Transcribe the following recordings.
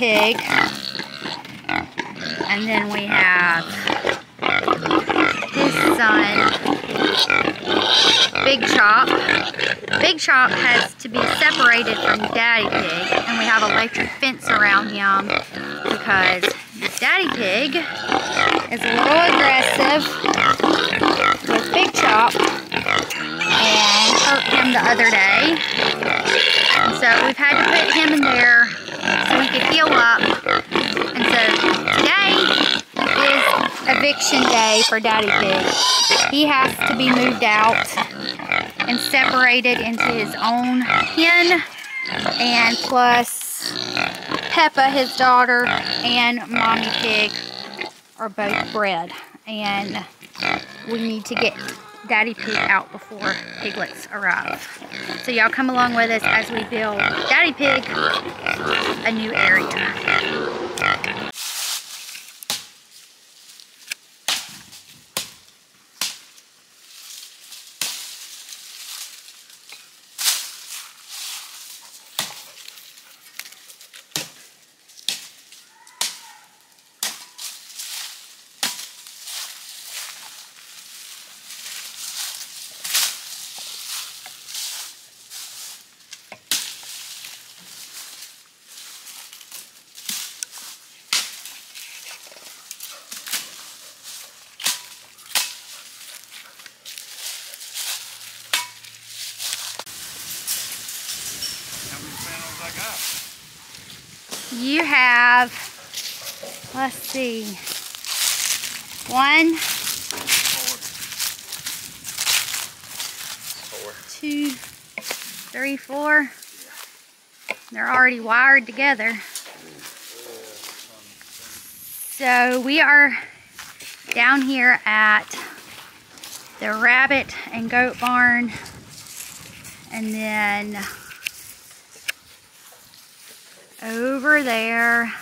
Pig. And then we have his son, Big Chop. Big Chop has to be separated from Daddy Pig, and we have electric fence around him because Daddy Pig is a little aggressive with Big Chop and hurt him the other day. And so we've had to put him in there could heal up. And so today is eviction day for Daddy Pig. He has to be moved out and separated into his own pen and plus Peppa, his daughter, and Mommy Pig are both bred. And we need to get Daddy Pig out before piglets arrive. So y'all come along with us as we build Daddy Pig a new area. You have, let's see, one, two, three, four. They're already wired together. So we are down here at the rabbit and goat barn. And then over there,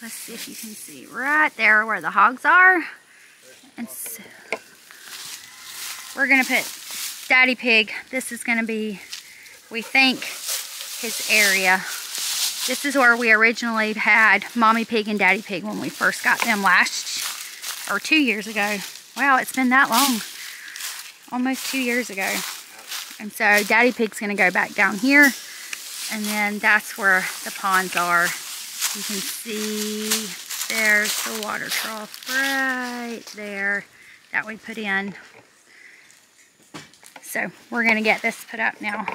let's see if you can see right there where the hogs are. And so we're gonna put Daddy Pig. This is gonna be, we think, his area. This is where we originally had Mommy Pig and Daddy Pig when we first got them last, or two years ago. Wow, it's been that long. Almost two years ago. And so Daddy Pig's gonna go back down here. And then that's where the ponds are. You can see there's the water trough right there that we put in. So we're gonna get this put up now.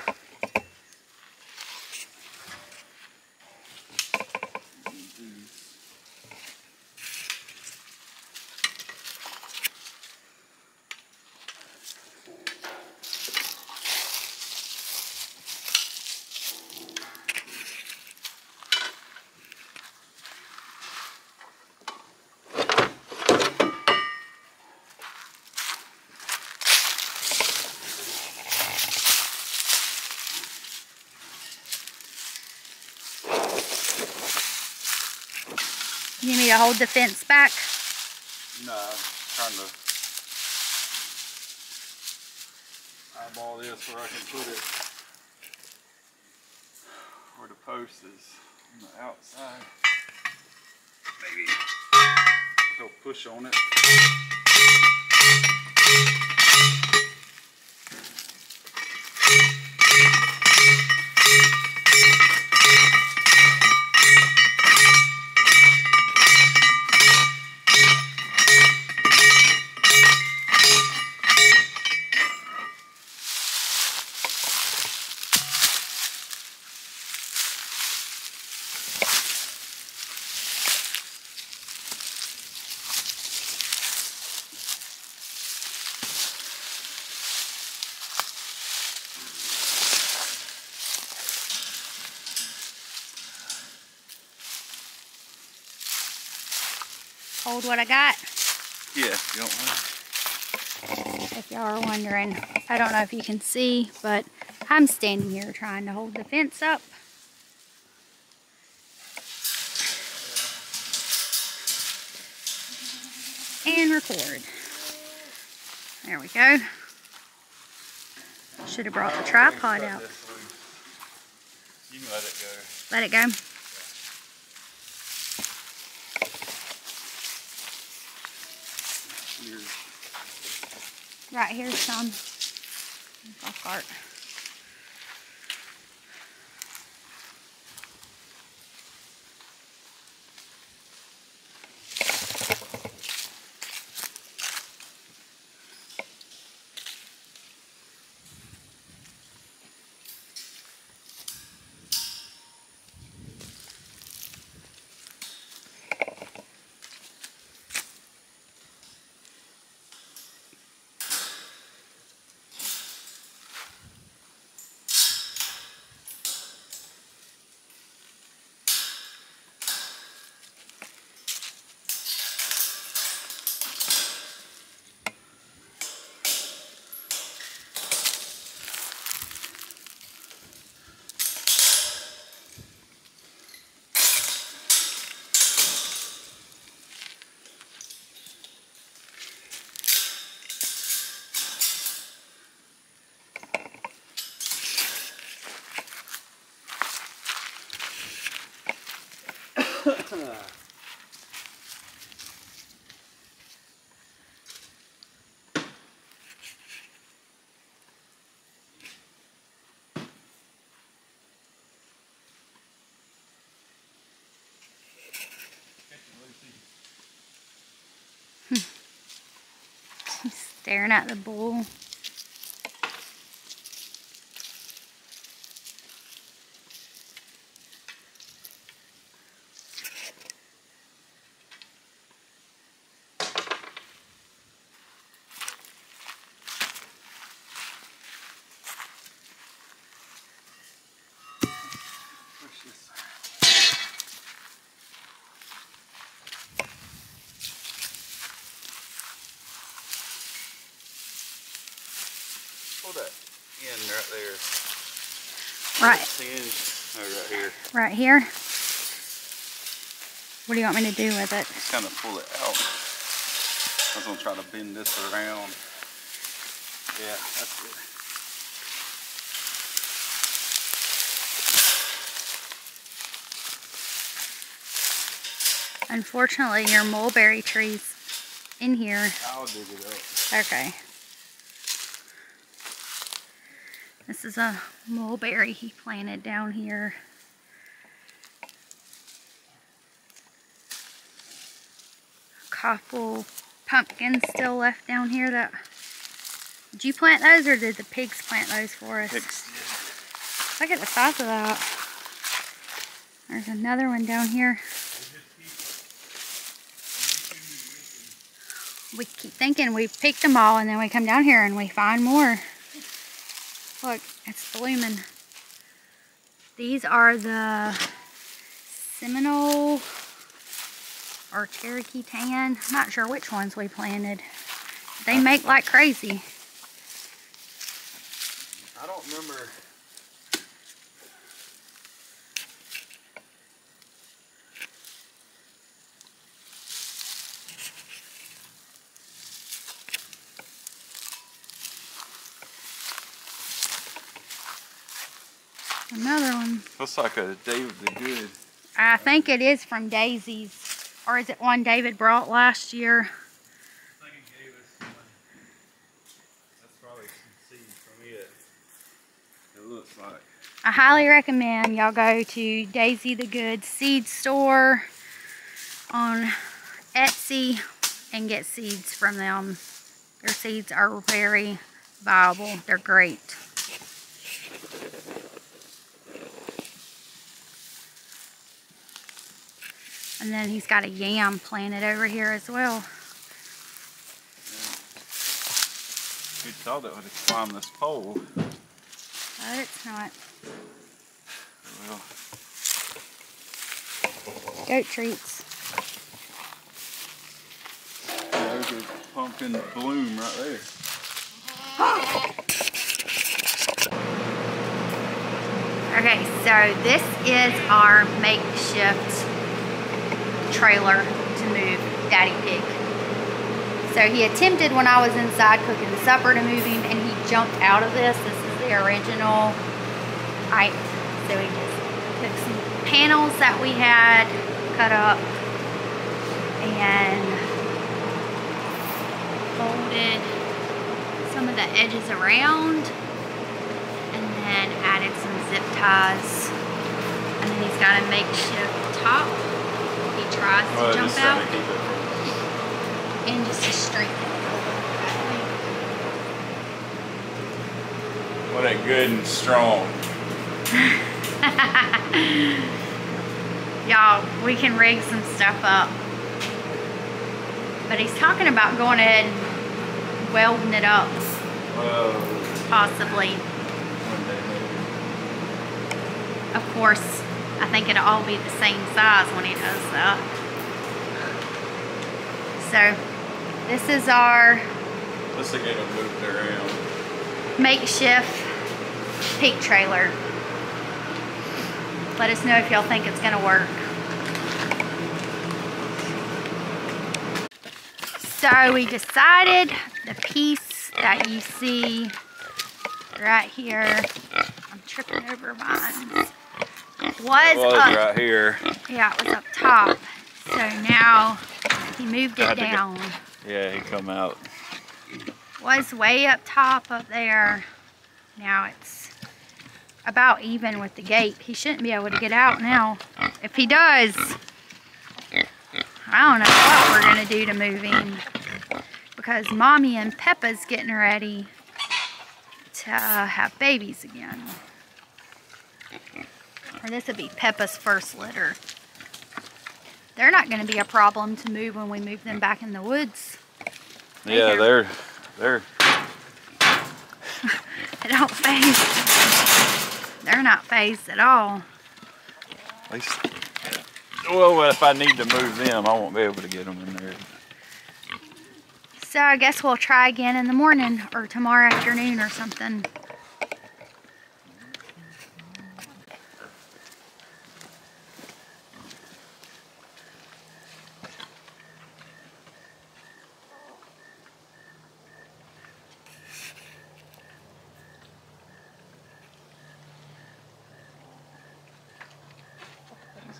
You need to hold the fence back? No, I'm trying to eyeball this where I can put it where the post is on the outside. Maybe he'll push on it. Hold what I got. Yeah, you don't want If y'all are wondering, I don't know if you can see, but I'm standing here trying to hold the fence up. And record. There we go. Should have brought the tripod out. You can let it go. Let it go. Right here's some golf cart. He's staring at the bull. That end right there. Right. Oh, right here. right here. What do you want me to do with it? Just kind of pull it out. I was gonna try to bend this around. Yeah, that's good. Unfortunately, your mulberry tree's in here. I'll dig it up. Okay. This is a mulberry he planted down here. A couple pumpkins still left down here that did you plant those or did the pigs plant those for us? Fixed. Look at the size of that. There's another one down here. We keep thinking we've picked them all and then we come down here and we find more. Look, it's blooming. These are the Seminole or Cherokee Tan. I'm not sure which ones we planted. They make like crazy. I don't remember. Another one. Looks like a David the Good. I think it is from Daisy's. Or is it one David brought last year? I think he gave us one. That's probably some seeds from it. It looks like. I highly recommend y'all go to Daisy the Good seed store on Etsy and get seeds from them. Their seeds are very viable. They're great. And then he's got a yam planted over here as well. We thought it would have climbed this pole. But it's not. Well, Goat treats. there's a pumpkin bloom right there. Okay, so this is our makeshift trailer to move Daddy Pig. So he attempted when I was inside cooking supper to move him and he jumped out of this. This is the original. I So we just took some panels that we had cut up and folded some of the edges around and then added some zip ties. And then he's got a makeshift top. Tries to jump out to keep it from and just to straighten it Well, that good and strong. Y'all, we can rig some stuff up. But he's talking about going ahead and welding it up, Well, possibly. one day maybe. Of course, I think it'll all be the same size when it does that. So, this is our Let's moved around. makeshift peak trailer. Let us know if y'all think it's gonna work. So we decided the piece that you see right here, I'm tripping over mine, was was up, right here. yeah, it was up top. So now he moved it to go- down. Yeah, he come out. was way up top up there. Now it's about even with the gate. He shouldn't be able to get out now. If he does, I don't know what we're gonna do to move him. Because mommy and Peppa's getting ready to have babies again. Or this would be Peppa's first litter. They're not gonna be a problem to move when we move them back in the woods. Yeah, they're they're They don't phase. They're not phased at all. at least. Well, if I need to move them, I won't be able to get them in there. So I guess we'll try again in the morning or tomorrow afternoon or something.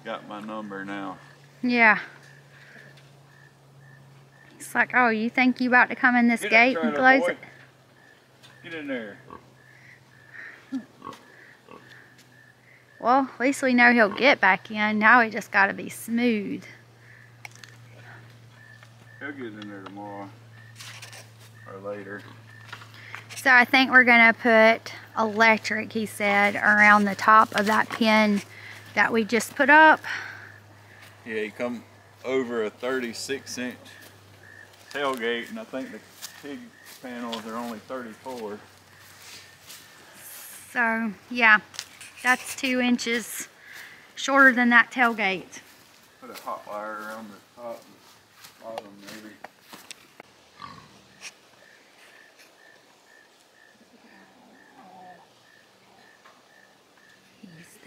Got my number now. Yeah. It's like, oh, you think you about to come in this Get up, gate and close boy. it? Get in there. Well, at least we know he'll get back in. Now we just got to be smooth. He'll get in there tomorrow or later. So I think we're going to put electric, he said, around the top of that pin that we just put up. Yeah, you come over a 36 inch tailgate, and I think the pig panels are only 34. So, yeah, that's two inches shorter than that tailgate. Put a hot wire around the top and bottom, maybe.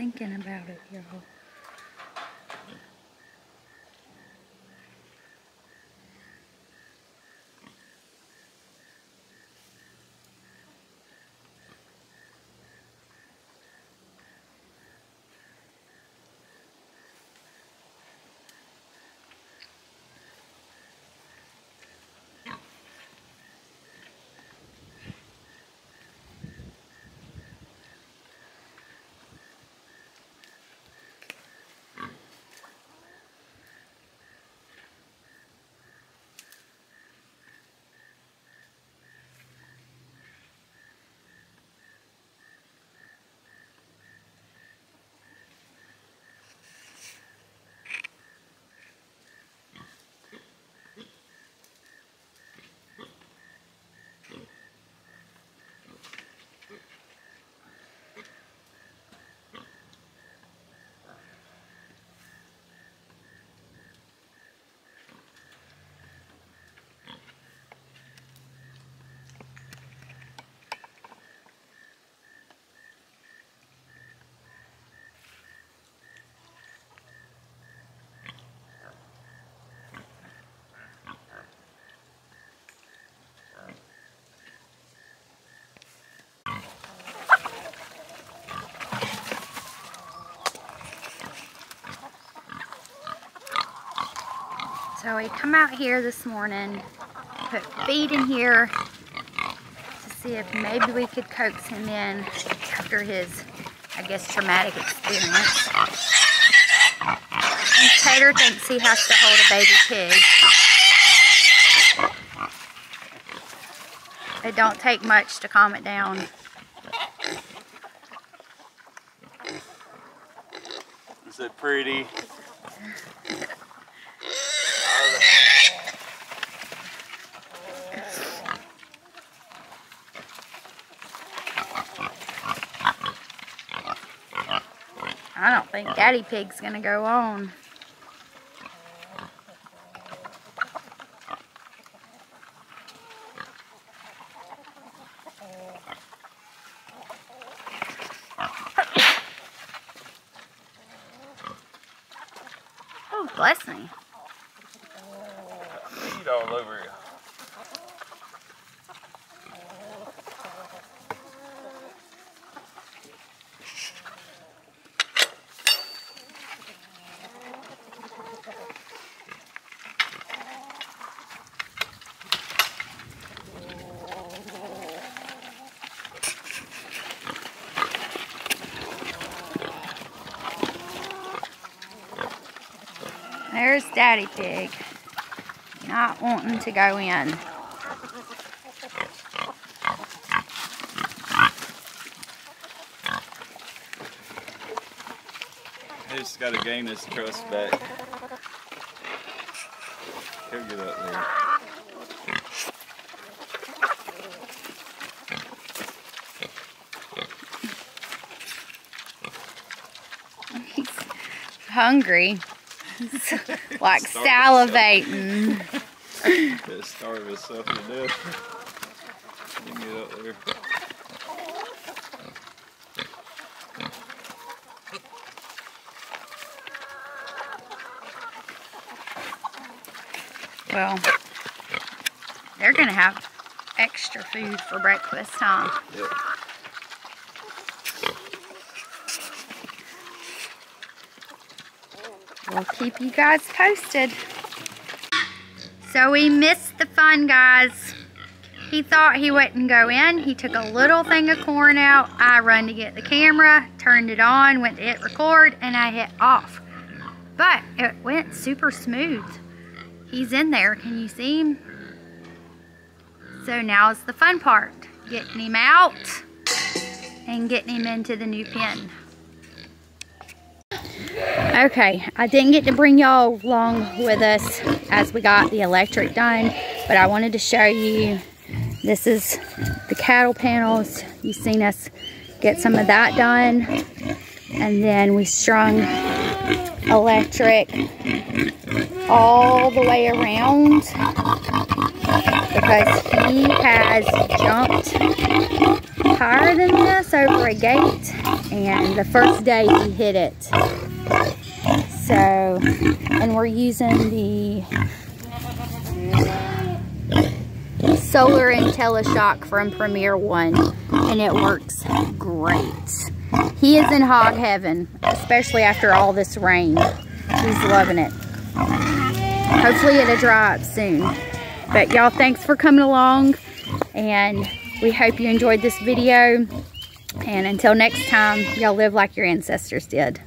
Thinking about it, y'all. So we come out here this morning, put feed in here to see if maybe we could coax him in after his, I guess, traumatic experience. And Tater thinks he has to hold a baby pig. It don't take much to calm it down. Is it pretty? I don't Daddy Pig's gonna go on. Oh, bless me. Feed all over you. There's Daddy Pig. Not wanting to go in. He just got to gain his trust back. He'll get up there. He's hungry. Like salivating. Starve himself to death. Get up there. Well, they're gonna have extra food for breakfast, huh? Yep. We'll keep you guys posted. So we missed the fun, guys. He thought he wouldn't go in. He took a little thing of corn out. I run to get the camera, turned it on, went to hit record, and I hit off. But it went super smooth. He's in there. Can you see him? So now is the fun part. Getting him out and getting him into the new pen. Okay, I didn't get to bring y'all along with us as we got the electric done, but I wanted to show you, this is the cattle panels. You've seen us get some of that done. And then we strung electric all the way around because he has jumped higher than this over a gate and the first day he hit it. So, and we're using the Solar IntelliShock from Premier One and it works great. He is in hog heaven, especially after all this rain. He's loving it. Hopefully it'll dry up soon. But y'all, thanks for coming along. And we hope you enjoyed this video. And until next time, y'all live like your ancestors did.